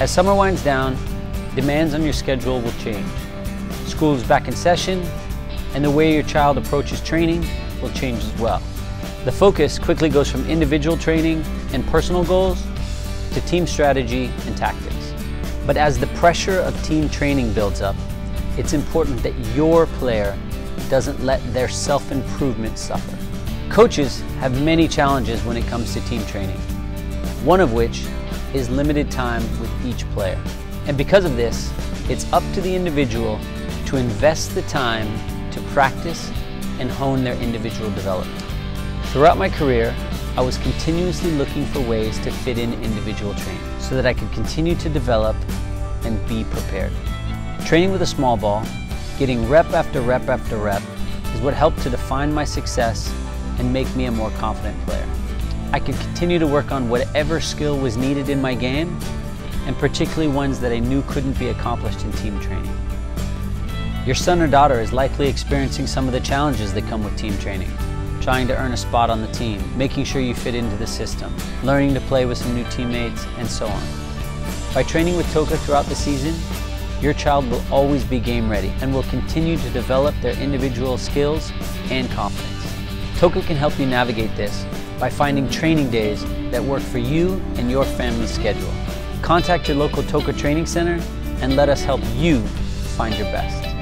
As summer winds down, demands on your schedule will change. School is back in session, and the way your child approaches training will change as well. The focus quickly goes from individual training and personal goals to team strategy and tactics. But as the pressure of team training builds up, it's important that your player doesn't let their self-improvement suffer. Coaches have many challenges when it comes to team training, one of which is limited time with each player. And because of this, it's up to the individual to invest the time to practice and hone their individual development. Throughout my career, I was continuously looking for ways to fit in individual training so that I could continue to develop and be prepared. Training with a small ball, getting rep after rep after rep, is what helped to define my success and make me a more confident player. I could continue to work on whatever skill was needed in my game, and particularly ones that I knew couldn't be accomplished in team training. Your son or daughter is likely experiencing some of the challenges that come with team training. Trying to earn a spot on the team, making sure you fit into the system, learning to play with some new teammates, and so on. By training with TOCA throughout the season, your child will always be game ready and will continue to develop their individual skills and confidence. TOCA can help you navigate this by finding training days that work for you and your family's schedule. Contact your local TOCA Training Center and let us help you find your best.